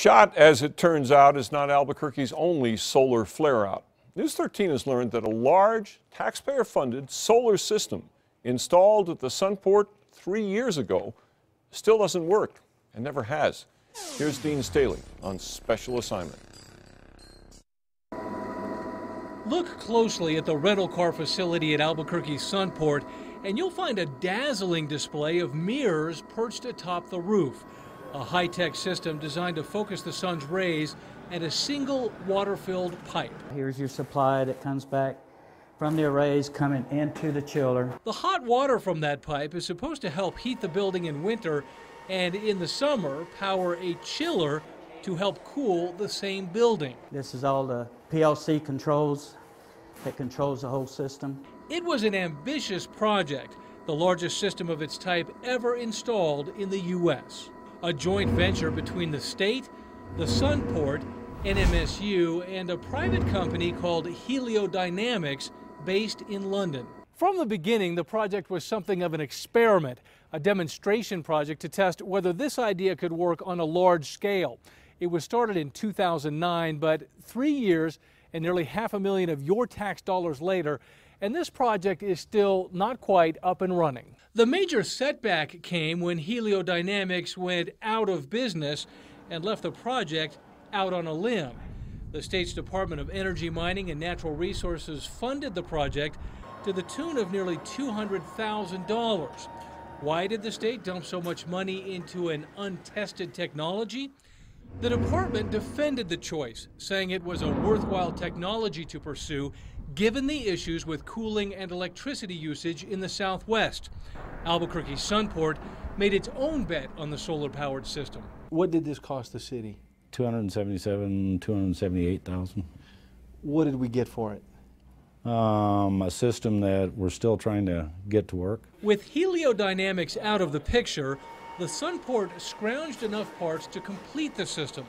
Schott, as it turns out, is not Albuquerque's only solar flare-out. News 13 has learned that a large, taxpayer-funded solar system installed at the Sunport three years ago still doesn't work and never has. Here's Dean Staley on special assignment. Look closely at the rental car facility at Albuquerque Sunport, and you'll find a dazzling display of mirrors perched atop the roof. A high tech system designed to focus the sun's rays at a single water filled pipe. Here's your supply that comes back from the arrays coming into the chiller. The hot water from that pipe is supposed to help heat the building in winter and in the summer power a chiller to help cool the same building. This is all the PLC controls that controls the whole system. It was an ambitious project, the largest system of its type ever installed in the U.S. A joint venture between the state, the Sunport, NMSU, and a private company called Heliodynamics based in London. From the beginning, the project was something of an experiment, a demonstration project to test whether this idea could work on a large scale. It was started in 2009, but three years and nearly half a million of your tax dollars later, and this project is still not quite up and running. The major setback came when Heliodynamics went out of business and left the project out on a limb. The state's Department of Energy, Mining, and Natural Resources funded the project to the tune of nearly $200,000. Why did the state dump so much money into an untested technology? The department defended the choice, saying it was a worthwhile technology to pursue given the issues with cooling and electricity usage in the Southwest. Albuquerque Sunport made its own bet on the solar powered system. What did this cost the city? 277, 278,000. What did we get for it? Um, a system that we're still trying to get to work. With heliodynamics out of the picture, the Sunport scrounged enough parts to complete the system.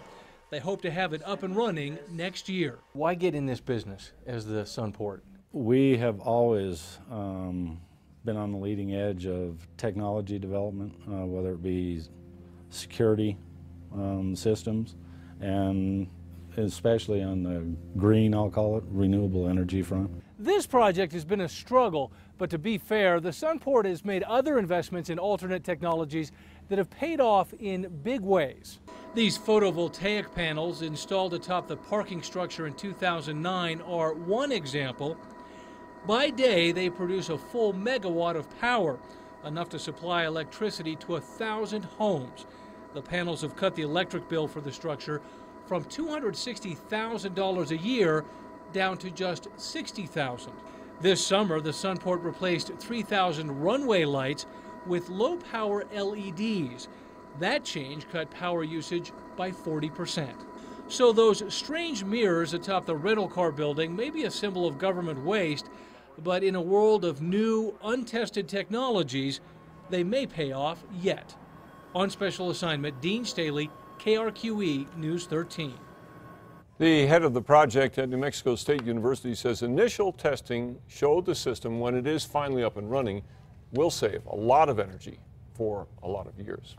They hope to have it up and running next year. Why get in this business as the Sunport? We have always um, been on the leading edge of technology development, uh, whether it be security um, systems and especially on the green, I'll call it, renewable energy front. This project has been a struggle, but to be fair, the Sunport has made other investments in alternate technologies that have paid off in big ways. These photovoltaic panels installed atop the parking structure in 2009 are one example. By day, they produce a full megawatt of power, enough to supply electricity to a thousand homes. The panels have cut the electric bill for the structure from $260,000 a year down to just 60,000. This summer, the Sunport replaced 3,000 runway lights with low power LEDs. That change cut power usage by 40%. So, those strange mirrors atop the rental car building may be a symbol of government waste, but in a world of new, untested technologies, they may pay off yet. On special assignment, Dean Staley, KRQE News 13. The head of the project at New Mexico State University says initial testing showed the system, when it is finally up and running, will save a lot of energy for a lot of years.